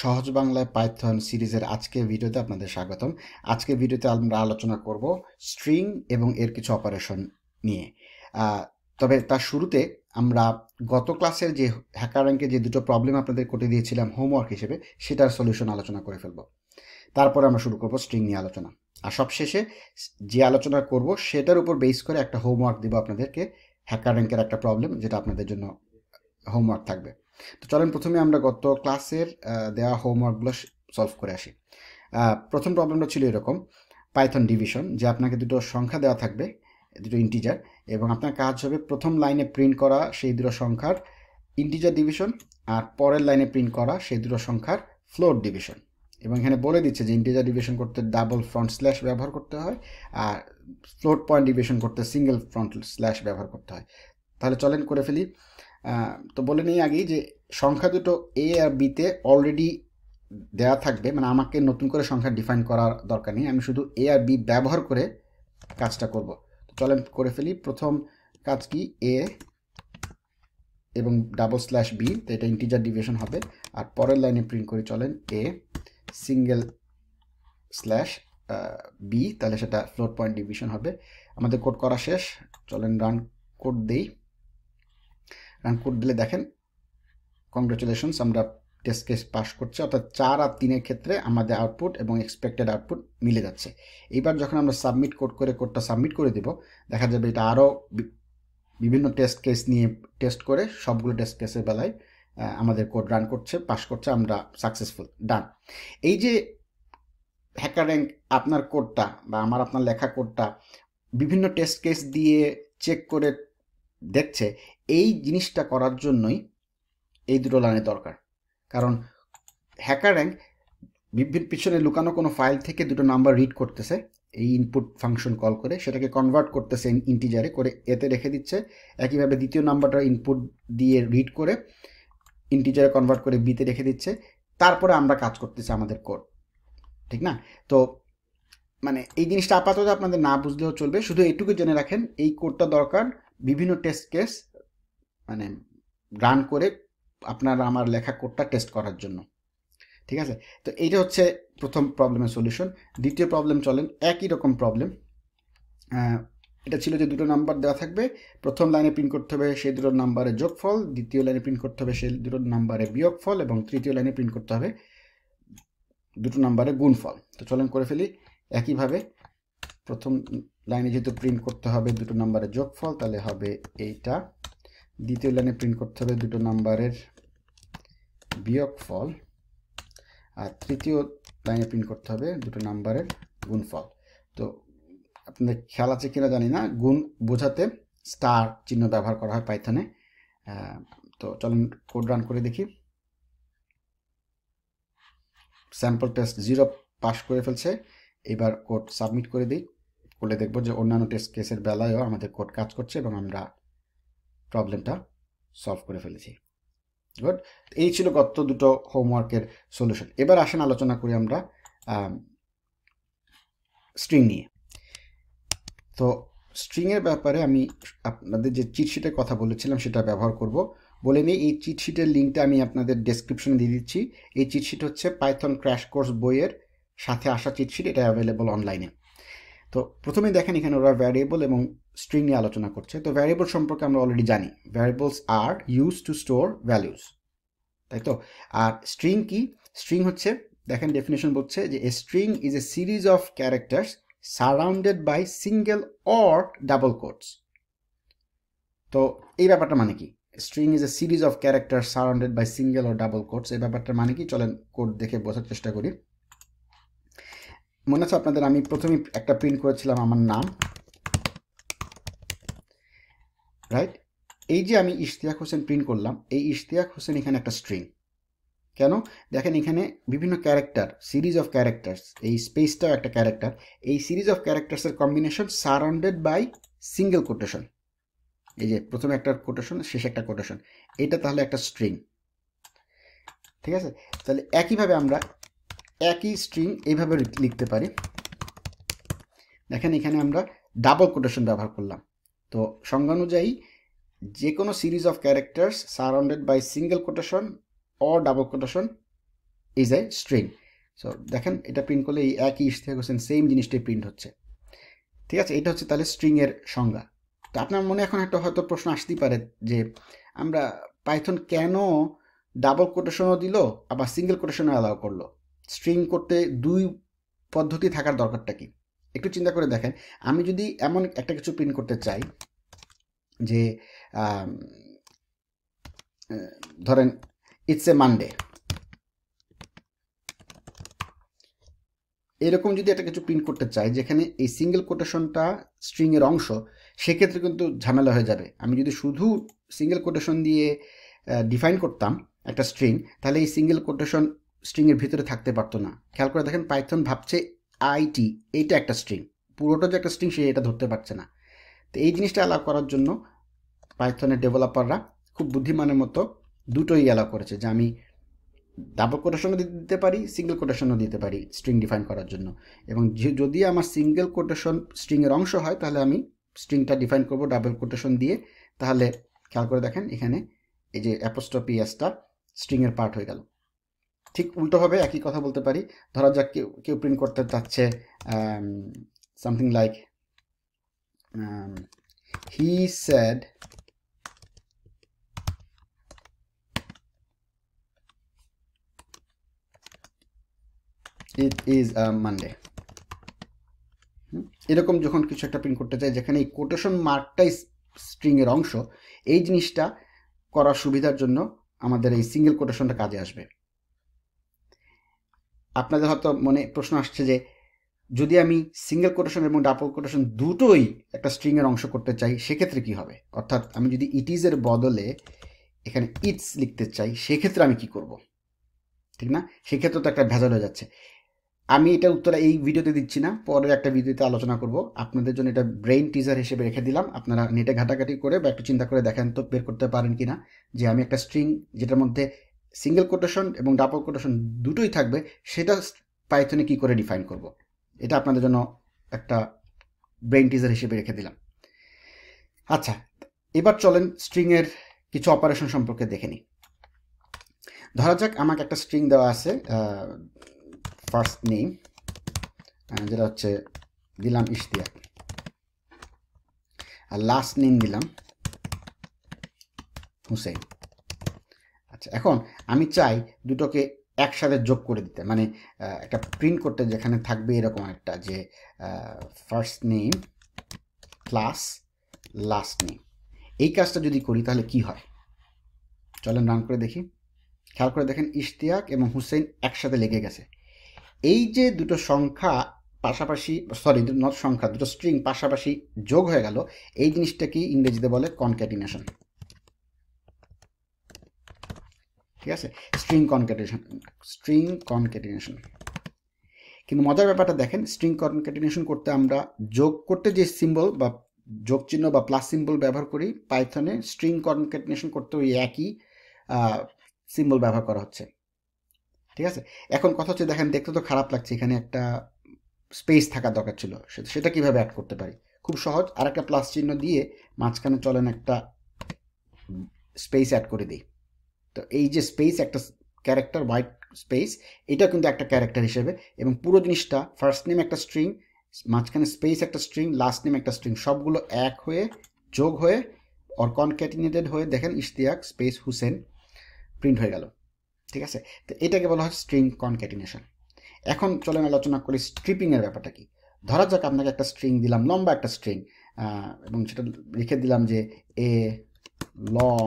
সহজ বাংলায় পাইথন সিরিজের আজকের ভিডিওতে আপনাদের স্বাগতম। আজকের ভিডিওতে আমরা আলোচনা করব স্ট্রিং এবং এর কিছু অপারেশন নিয়ে। তবে তার শুরুতে আমরা গত ক্লাসের যে হ্যাকার র্যাঙ্কে যে দুটো প্রবলেম আপনাদের করে দিয়েছিলাম হোমওয়ার্ক হিসেবে, সেটার সলিউশন আলোচনা করে ফেলব। তারপরে আমরা শুরু করব স্ট্রিং নিয়ে আলোচনা। আর সবশেষে যে আলোচনা করব, সেটার উপর বেস করে একটা হোমওয়ার্ক দিব আপনাদেরকে, হ্যাকার র্যাঙ্কের একটা প্রবলেম, যেটা আপনাদের জন্য হোমওয়ার্ক থাকবে। তো চলেন প্রথমে আমরা গত ক্লাসের দেওয়া হোমওয়ার্কগুলো সলভ করে আসি। প্রথম প্রবলেমটা ছিল এরকম পাইথন ডিভিশন যে আপনাকে দুটো সংখ্যা দেওয়া থাকবে, দুটো ইন্টিজার এবং আপনার কাজ হবে প্রথম লাইনে প্রিন্ট করা সেই দুটো সংখ্যার ইন্টিজার ডিভিশন আর পরের লাইনে প্রিন্ট করা সেই দুটো সংখ্যার ফ্লোর ডিভিশন এবং এখানে বলে দিচ্ছে যে ইন্টিজার ডিভিশন করতে ডাবল ফ্রন্ট স্ল্যাশ ব্যবহার করতে হয়, আর ফ্লোট পয়েন্ট ডিভিশন করতে সিঙ্গেল ফ্রন্ট স্ল্যাশ ব্যবহার করতে হয়। তাহলে চলেন করে ফেলি। তো বলে নিই আগেই যে সংখ্যা দুটো এ আর বিতে অলরেডি দেওয়া থাকবে মানে আমাকে নতুন করে সংখ্যা ডিফাইন করার দরকার নেই। আমি শুধু এ আর বি ব্যবহার করে কাজটা করব। তো চলেন করে ফেলি। প্রথম কাজ কি? এ এবং ডাবল স্ল্যাশ বি তো এটা ইন্টিজার ডিভিশন হবে। আর পরের লাইনে প্রিন্ট করি চলেন এ সিঙ্গেল স্ল্যাশ বি তাহলে সেটা ফ্লোট পয়েন্ট ডিভিশন হবে। আমাদের কোড করা শেষ। চলেন রান কোড দেই। রান কোড দিলে দেখেন কংগ্রেচুলেশনস আমরা টেস্ট কেস পাস করছি। অর্থাৎ চার আর তিনের ক্ষেত্রে আমাদের আউটপুট এবং এক্সপেক্টেড আউটপুট মিলে যাচ্ছে। এইবার যখন আমরা সাবমিট কোড করে কোডটা সাবমিট করে দেব, দেখা যাবে এটা আরও বিভিন্ন টেস্ট কেস নিয়ে টেস্ট করে সবগুলো টেস্ট কেসের বেলায় আমাদের কোড রান করছে পাস করছে, আমরা সাকসেসফুল ডান এই যে হ্যাকার র্যাঙ্ক আপনার কোডটা বা আমার আপনার লেখা কোডটা বিভিন্ন টেস্ট কেস দিয়ে চেক করে দেখছে এই জিনিসটা করার জন্যই এই দুটো লাইনের দরকার। কারণ হ্যাকার র্যাঙ্ক বিভিন্ন পিছনে লুকানো কোনো ফাইল থেকে দুটো নাম্বার রিড করতেছে, এই ইনপুট ফাংশন কল করে, সেটাকে কনভার্ট করতেছে ইন্টিজারে করে, এতে রেখে দিচ্ছে, একইভাবে দ্বিতীয় নাম্বারটা ইনপুট দিয়ে রিড করে, ইন্টিজারে কনভার্ট করে বিতে রেখে দিচ্ছে, তারপরে আমরা কাজ করতেছি আমাদের কোড। ঠিক না? তো মানে এই জিনিসটা আপাতত আপনাদের না বুঝলেও চলবে, শুধু এইটুকু জেনে রাখেন, এই কোডটা দরকার বিভিন্ন টেস্ট কেস মানে রান করে আপনার আমার লেখা কোডটা টেস্ট করার জন্য। ঠিক আছে? তো এইটা হচ্ছে প্রথম প্রবলেমের সলিউশন দ্বিতীয় প্রবলেম চলেন, একই রকম প্রবলেম এটা ছিল যে দুটো নাম্বার দেওয়া থাকবে। প্রথম লাইনে প্রিন্ট করতে হবে সেই দুটো নাম্বারে যোগফল, দ্বিতীয় লাইনে প্রিন্ট করতে হবে সেই দুটো নাম্বারে বিয়োগফল, এবং তৃতীয় লাইনে প্রিন্ট করতে হবে দুটো নাম্বারে গুণফল। তো চলেন করে ফেলি, একইভাবে প্রথম লাইনে যেহেতু প্রিন্ট করতে হবে দুটো নাম্বারের যোগফল, তাহলে হবে এইটা। দ্বিতীয় লাইনে প্রিন্ট করতে হবে দুটো নাম্বারের বিয়োগফল। আর তৃতীয় লাইনে প্রিন্ট করতে হবে দুটো নাম্বারের গুণফল। তো আপনাদের খেয়াল আছে কিনা জানি না, গুণ বোঝাতে স্টার চিহ্ন ব্যবহার করা হয় পাইথনে। তো চলুন কোড রান করে দেখি। স্যাম্পল টেস্ট জিরো পাস করে ফেলছে। এবার কোড সাবমিট করে দিই। করলে দেখব যে অন্যান্য টেস্ট কেসের বেলায়ও আমাদের কোড কাজ করছে এবং আমরা প্রবলেমটা সলভ করে ফেলেছি। গুড এই ছিল গত দুটো হোমওয়ার্কের সলিউশন এবার আসেন আলোচনা করি আমরা স্ট্রিং নিয়ে। তো স্ট্রিংয়ের ব্যাপারে আমি আপনাদের যে চিটশিটের কথা বলেছিলাম সেটা ব্যবহার করব। বলে নিই, এই চিটশিটের লিঙ্কটা আমি আপনাদের ডেসক্রিপশনে দিয়ে দিচ্ছি। এই চিটশিট হচ্ছে পাইথন ক্র্যাশ কোর্স বইয়ের সাথে আসা চিটশিট এটা অ্যাভেলেবল অনলাইনে তো প্রথমে দেখেন এখানে ওরা ভ্যারিয়েবল এবং স্ট্রিং নিয়ে আলোচনা করছে। তো ভ্যারিয়েবল সম্পর্কে আমরা অলরেডি জানি। Variables are use to store values তাই তো? আর স্ট্রিং কি? স্ট্রিং হচ্ছে, দেখেন ডেফিনেশন বলছে যে a string is a series of characters surrounded by single or double quotes তো এই ব্যাপারটা মানে কি? String is a series of character surrounded by single or double quotes এই ব্যাপারটা মানে কি? চলেন কোড দেখে বোঝার চেষ্টা করি। মনে আছে আপনাদের? আমি প্রথমেই একটা প্রিন্ট করেছিলাম আমার নাম। রাইট এই যে আমি ইশতিয়াক হোসেন প্রিন্ট করলাম, এই ইশতিয়াক হোসেন এখানে একটা স্ট্রিং কেন? দেখেন এখানে বিভিন্ন ক্যারেক্টার সিরিজ অফ ক্যারেক্টার্স এই স্পেসটাও একটা ক্যারেক্টার এই series of ক্যারেক্টার্সের combination surrounded by single quotation এই যে প্রথমে একটা কোটেশন শেষে একটা কোটেশন এটা তাহলে একটা স্ট্রিং ঠিক আছে? তাহলে একইভাবে আমরা একই স্ট্রিং এইভাবে লিখতে পারি। দেখেন এখানে আমরা ডাবল কোটেশন ব্যবহার করলাম। তো সংজ্ঞা অনুযায়ী যে কোনো series of characters surrounded by single quotation or double quotation is a string so দেখেন এটা প্রিন্ট করলে এই একই ইশতিয়াক হোসেন সেম জিনিসটাই প্রিন্ট হচ্ছে। ঠিক আছে, এটা হচ্ছে তাহলে স্ট্রিংয়ের সংজ্ঞা। তো আপনার মনে এখন একটা হয়তো প্রশ্ন আসতেই পারে যে আমরা পাইথন কেন ডাবল কোটেশনও দিল আবার সিঙ্গেল কোটেশনও অ্যালাউ করল? স্ট্রিং করতে দুই পদ্ধতি থাকার দরকারটা কি? একটু চিন্তা করে দেখেন। আমি যদি এমন একটা কিছু প্রিন্ট করতে চাই যে ধরেন ইটস এ মানডে এরকম যদি একটা কিছু প্রিন্ট করতে চাই যেখানে এই সিঙ্গেল কোটেশনটা স্ট্রিংয়ের অংশ, সেক্ষেত্রে কিন্তু ঝামেলা হয়ে যাবে। আমি যদি শুধু সিঙ্গেল কোটেশন দিয়ে ডিফাইন করতাম একটা স্ট্রিং তাহলে এই সিঙ্গেল কোটেশন স্ট্রিংয়ের ভিতরে থাকতে পারতো না। খেয়াল করে দেখেন পাইথন ভাবছে আইটি এইটা একটা স্ট্রিং পুরোটা যে একটা স্ট্রিং সে এটা ধরতে পারছে না। তো এই জিনিসটা অ্যালাউ করার জন্য পাইথনের ডেভেলপাররা খুব বুদ্ধিমানের মতো দুটোই অ্যালাউ করেছে যে আমি ডাবল কোটেশনও দিতে পারি সিঙ্গেল কোটেশনও দিতে পারি স্ট্রিং ডিফাইন করার জন্য। এবং যদি আমার সিঙ্গেল কোটেশন স্ট্রিংয়ের অংশ হয়, তাহলে আমি স্ট্রিংটা ডিফাইন করব ডাবল কোটেশন দিয়ে। তাহলে খেয়াল করে দেখেন এখানে এই যে অ্যাপোস্টপি এসটা স্ট্রিংয়ের পার্ট হয়ে গেল। ঠিক উল্টোভাবে একই কথা বলতে পারি। ধরা যাক কেউ কেউ প্রিন্ট করতে চাচ্ছে something like he said it is a Monday এরকম যখন কিছু একটা প্রিন্ট করতে চাই, যেখানে এই কোটেশন মার্কটাই স্ট্রিংয়ের অংশ, এই জিনিসটা করার সুবিধার জন্য আমাদের এই সিঙ্গেল কোটেশনটা কাজে আসবে। আপনাদের হয়তো মনে প্রশ্ন আসছে যে, যদি আমি সিঙ্গেল কোটেশন এবং ডাবল কোটেশন দুটোই একটা স্ট্রিংয়ের অংশ করতে চাই, সেক্ষেত্রে কি হবে? অর্থাৎ আমি যদি ইট ইটিজের বদলে এখানে ইটস লিখতে চাই, সেক্ষেত্রে আমি কি করব? ঠিক না? সেক্ষেত্রে তো একটা ভেজাল হয়ে যাচ্ছে। আমি এটা উত্তর এই ভিডিওতে দিচ্ছি না পরের একটা ভিডিওতে আলোচনা করব। আপনাদের জন্য এটা ব্রেইন টিজার হিসেবে রেখে দিলাম। আপনারা নেটে ঘাটাঘাটি করে বা একটু চিন্তা করে দেখেন তো বের করতে পারেন কি না যে আমি একটা স্ট্রিং যেটার মধ্যে সিঙ্গেল কোটেশন এবং ডাবল কোটেশন দুটোই থাকবে, সেটা পাইথনে কি করে ডিফাইন করব? এটা আপনাদের জন্য একটা ব্রেইন টিজার হিসেবে রেখে দিলাম। আচ্ছা এবার চলেন স্ট্রিংয়ের কিছু অপারেশন সম্পর্কে দেখে নিই। ধরা যাক আমাকে একটা স্ট্রিং দেওয়া আছে ফার্স্ট নেম যেটা হচ্ছে দিলাম ইশতিয়াক। আর লাস্ট নেম দিলাম হুসেন আচ্ছা এখন আমি চাই দুটোকে একসাথে যোগ করে দিতে। মানে একটা প্রিন্ট করতে যেখানে থাকবে এরকম একটা যে first name plus last name এই কাজটা যদি করি তাহলে কি হয়? চলেন রান করে দেখি। খেয়াল করে দেখেন ইশতিয়াক এবং হুসেন একসাথে লেগে গেছে। এই যে দুটো সংখ্যা পাশাপাশি সরি নট সংখ্যা, দুটো স্ট্রিং পাশাপাশি যোগ হয়ে গেল, এই জিনিসটাকে ইংরেজিতে বলে কনক্যাটিনেশন ঠিক আছে? স্ট্রিং কনক্যাটিনেশন স্ট্রিং কনক্যাটিনেশন কিন্তু মজার ব্যাপারটা দেখেন স্ট্রিং কনক্যাটিনেশন করতে আমরা যোগ করতে যে সিম্বল বা যোগ চিহ্ন বা প্লাস সিম্বল ব্যবহার করি পাইথনে স্ট্রিং কনক্যাটিনেশন করতে ওই একই সিম্বল ব্যবহার করা হচ্ছে। ঠিক আছে? এখন কথা হচ্ছে, দেখেন দেখতে তো খারাপ লাগছে, এখানে একটা স্পেস থাকার দরকার ছিল। সেটা কীভাবে অ্যাড করতে পারি? খুব সহজ আর একটা প্লাস চিহ্ন দিয়ে মাঝখানে চলেন একটা স্পেস অ্যাড করে দিই। তো এই যে স্পেস একটা ক্যারেক্টার হোয়াইট স্পেস এটা কিন্তু একটা ক্যারেক্টার হিসেবে এবং পুরো জিনিসটা ফার্স্ট নেম একটা স্ট্রিং মাঝখানে স্পেস একটা স্ট্রিং লাস্ট নেম একটা স্ট্রিং সবগুলো এক হয়ে, যোগ হয়ে অর কনক্যাটিনেটেড হয়ে, দেখেন ইশতিয়াক স্পেস হুসেন প্রিন্ট হয়ে গেল। ঠিক আছে? তো এটাকে বলা হয় স্ট্রিং কনক্যাটিনেশন এখন চলেন আলোচনা করি স্ট্রিপিংয়ের ব্যাপারটা কি। ধরা যাক আপনাকে একটা স্ট্রিং দিলাম, লম্বা একটা স্ট্রিং এবং সেটা লিখে দিলাম যে এ লং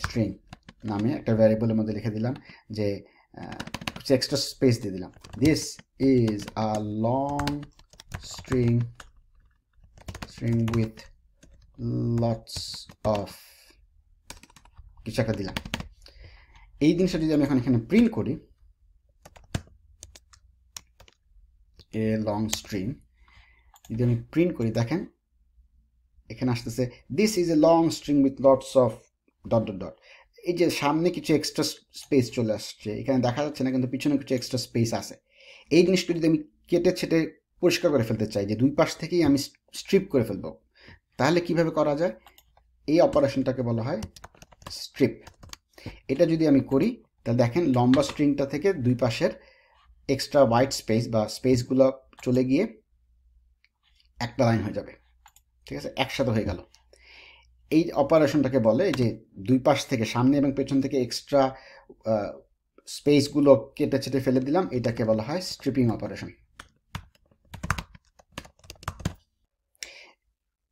স্ট্রিং নামে একটা ভ্যারিয়েবলের মধ্যে লিখে দিলাম যে এক্সট্রা স্পেস দিয়ে দিলাম। This is a long string string with lots of কিছু একটা দিলাম। এই জিনিসটা যদি আমি এখন এখানে প্রিন্ট করি, এ লং স্ট্রিং যদি আমি প্রিন্ট করি, দেখেন, এখানে আসতেছে this is a long string with lots of dot dot dot এই যে সামনে কিছু এক্সট্রা স্পেস চলে আসছে, এখানে দেখা যাচ্ছে না, কিন্তু পিছনে কিছু এক্সট্রা স্পেস আছে। এই জিনিসটা যদি আমি কেটে ছেটে পরিষ্কার করে ফেলতে চাই, যে দুই পাশ থেকেই আমি স্ট্রিপ করে ফেলব, তাহলে কীভাবে করা যায়? এই অপারেশনটাকে বলা হয় স্ট্রিপ এটা যদি আমি করি, তাহলে দেখেন লম্বা স্ট্রিংটা থেকে দুই পাশের এক্সট্রা হোয়াইট স্পেস বা স্পেসগুলো চলে গিয়ে একটা লাইন হয়ে যাবে। ঠিক আছে? একসাথে হয়ে গেল। এই অপারেশনটাকে বলে যে দুই পাশ থেকে, সামনে এবং পেছন থেকে এক্সট্রা স্পেসগুলো কেটে ছেটে ফেলে দিলাম। এটাকে বলা হয় স্ট্রিপিং অপারেশন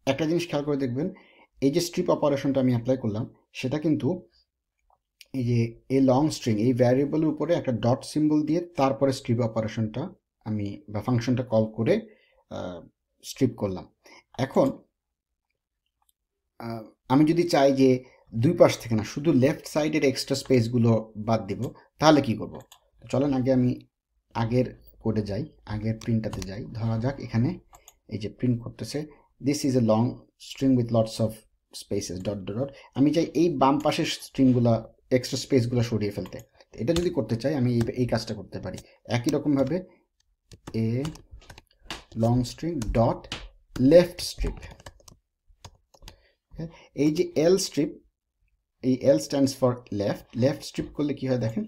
একটা জিনিস খেয়াল করে দেখবেন, এই যে স্ট্রিপ অপারেশনটা আমি অ্যাপ্লাই করলাম, সেটা কিন্তু এই যে এই লং স্ট্রিং এই ভ্যারিয়েবলের উপরে একটা ডট সিম্বল দিয়ে তারপরে স্ট্রিপ অপারেশনটা আমি বা ফাংশনটা কল করে স্ট্রিপ করলাম। এখন আমি যদি চাই যে দুই পাশ থেকে না, শুধু লেফট সাইডের এক্সট্রা স্পেসগুলো বাদ দিব, তাহলে কি করব? চলেন, আগে আমি আগের কোডে যাই, আগের প্রিন্টটাতে যাই। ধরা যাক, এখানে এই যে প্রিন্ট করতেছে this is a long string with lots of spaces dot dot আমি চাই এই বাম পাশের স্ট্রিংগুলো এক্সট্রা স্পেসগুলো সরিয়ে ফেলতে। এটা যদি করতে চাই, আমি এই কাজটা করতে পারি। একই রকমভাবে a long string dot left strip এই যে এল স্ট্রিপ এই L stands for left left strip করলে কি হয় দেখেন?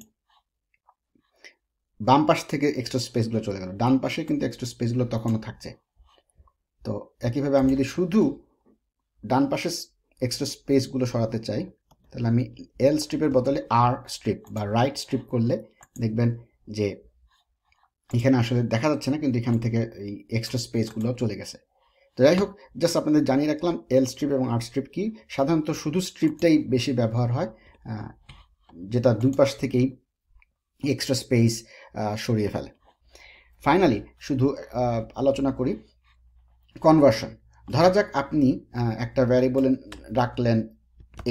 বাম পাশ থেকে এক্সট্রা স্পেসগুলো চলে গেল। ডান পাশে কিন্তু এক্সট্রা স্পেসগুলো তখনও থাকছে। তো একইভাবে আমি যদি শুধু ডান পাশে এক্সট্রা স্পেসগুলো সরাতে চাই, তাহলে আমি এল স্ট্রিপের বদলে আর স্ট্রিপ বা রাইট স্ট্রিপ করলে দেখবেন যে এখানে আসলে দেখা যাচ্ছে না, কিন্তু এখান থেকে এই এক্সট্রা স্পেসগুলো চলে গেছে। তো যাই হোক জাস্ট আপনাদের জানিয়ে রাখলাম এল স্ট্রিপ এবং আর স্ট্রিপ কি? সাধারণত শুধু স্ট্রিপটাই বেশি ব্যবহার হয় যেটা দুই পাশ থেকেই এক্সট্রা স্পেস সরিয়ে ফেলে। ফাইনালি শুধু আলোচনা করি কনভার্সন ধরা যাক আপনি একটা ভ্যারিয়েবল রাখলেন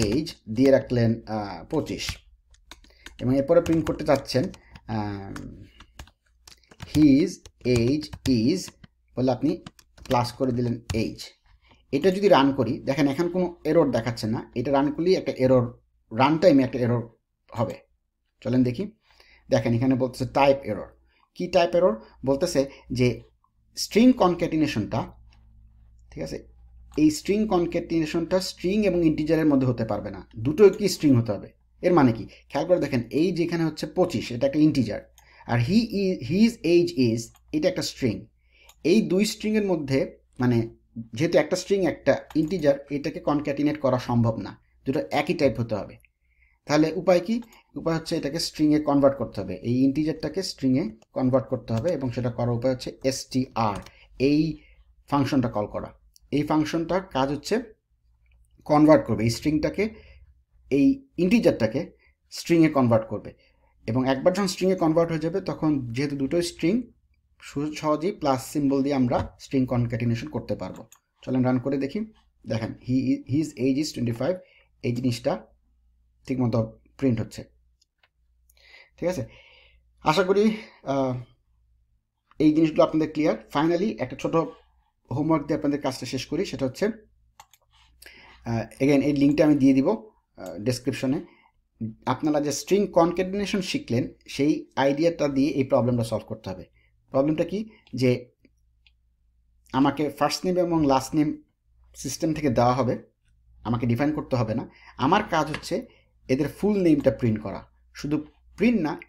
এজ দিয়ে রাখলেন পঁচিশ। এবং এরপরে প্রিন্ট করতে চাচ্ছেন হিজ এজ ইজ বলে আপনি প্লাস করে দিলেন এইজ এটা যদি রান করি, দেখেন এখন কোনো এরর দেখাচ্ছে না, এটা রান করলেই একটা এরর রান টাইমে একটা এরর হবে। চলেন দেখি। দেখেন এখানে বলতেছে টাইপ এরর কি টাইপ এরর বলতেছে যে স্ট্রিং কনক্যাটিনেশনটা ঠিক আছে? এই স্ট্রিং কনক্যাটিনেশনটা স্ট্রিং এবং ইন্টিজারের মধ্যে হতে পারবে না। দুটোই কি স্ট্রিং হতে হবে? এর মানে কি? খেয়াল করে দেখেন, এই যেখানে হচ্ছে পঁচিশ, এটা একটা integer R he is his age is এটা একটা স্ট্রিং এই দুই স্ট্রিংয়ের মধ্যে মানে যেহেতু একটা স্ট্রিং একটা ইন্টিজার এটাকে কনক্যাটিনেট করা সম্ভব না। দুটো একই টাইপ হতে হবে। তাহলে উপায় কি? উপায় হচ্ছে এটাকে স্ট্রিংয়ে কনভার্ট করতে হবে। এই ইন্টিজারটাকে স্ট্রিংয়ে কনভার্ট করতে হবে এবং সেটা করার উপায় হচ্ছে এসটিআর এই ফাংশনটা কল করা। এই ফাংশনটার কাজ হচ্ছে কনভার্ট করবে। এই স্ট্রিংটাকে এই ইন্টিজারটাকে স্ট্রিংয়ে কনভার্ট করবে। এবং একবার যখন স্ট্রিংয়ে কনভার্ট হয়ে যাবে, তখন যেহেতু দুটোই স্ট্রিং সহজেই প্লাস সিম্বল দিয়ে আমরা স্ট্রিং কনক্যাটিনেশন করতে পারব। চলেন রান করে দেখি। দেখেন he his age is twenty five এই জিনিসটা ঠিকমতো প্রিন্ট হচ্ছে। ঠিক আছে? আশা করি এই জিনিসগুলো আপনাদের ক্লিয়ার ফাইনালি একটা ছোট হোমওয়ার্ক দিয়ে আপনাদের কাজটা শেষ করি। সেটা হচ্ছে এগেন এই লিঙ্কটা আমি দিয়ে দিব ডেসক্রিপশনে আপনারা যে স্ট্রিং কনকেটিনেশন শিখলেন, সেই আইডিয়াটা দিয়ে এই প্রবলেমটা সলভ করতে হবে। প্রবলেমটা কি? যে আমাকে ফার্স্ট নেম এবং লাস্ট নেম সিস্টেম থেকে দেওয়া হবে। আমাকে ডিফাইন করতে হবে না। আমার কাজ হচ্ছে এদের ফুল নেমটা প্রিন্ট করা। শুধু প্রিন্ট না,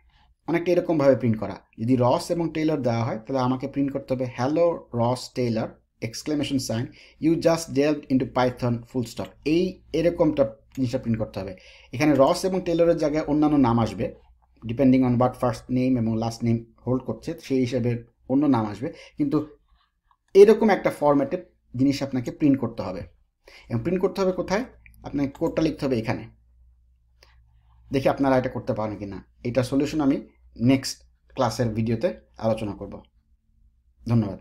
অনেকটা এরকমভাবে প্রিন্ট করা। যদি রস এবং টেইলর দেওয়া হয়, তাহলে আমাকে প্রিন্ট করতে হবে hello Ross Taylor exclamation sign you just Dave into Python full stop এই এরকমটা জিনিসটা প্রিন্ট করতে হবে। এখানে রস এবং টেলরের জায়গায় অন্যান্য নাম আসবে। Depending on but first name এবং লাস্ট নেম হোল্ড করছে, সেই হিসাবে অন্য নাম আসবে। কিন্তু এরকম একটা ফরম্যাটে জিনিস আপনাকে প্রিন্ট করতে হবে। এবং প্রিন্ট করতে হবে কোথায়? আপনাকে কোডটা লিখতে হবে এখানে। দেখি আপনারা এটা করতে পারেন কি না এটা সলিউশন আমি নেক্সট ক্লাসের ভিডিওতে আলোচনা করব। ধন্যবাদ।